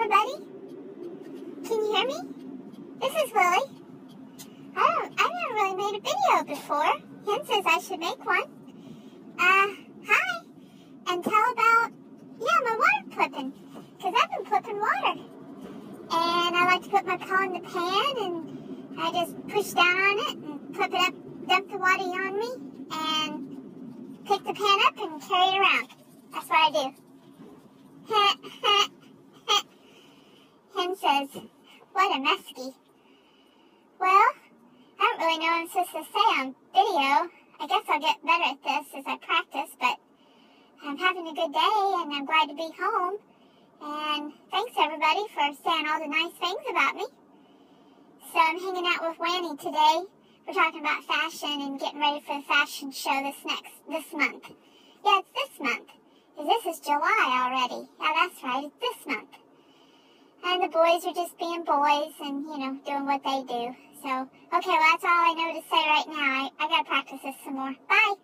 everybody. Can you hear me? This is Lilly. I don't, I've never really made a video before. Hen says I should make one. Uh, hi. And tell about, yeah, my water flipping. Because I've been flipping water. And I like to put my paw in the pan and I just push down on it and flip it up, dump the water on me, and pick the pan up and carry it around. That's what I do. Hen says, what a mesky. Well, I don't really know what I'm supposed to say on video. I guess I'll get better at this as I practice, but I'm having a good day and I'm glad to be home. And thanks everybody for saying all the nice things about me. So I'm hanging out with Wanny today. We're talking about fashion and getting ready for the fashion show this next this month. Yeah, it's this month. This is July already. Yeah, that's right. It's this month. Boys are just being boys and, you know, doing what they do. So, okay, well, that's all I know to say right now. I, I gotta practice this some more. Bye!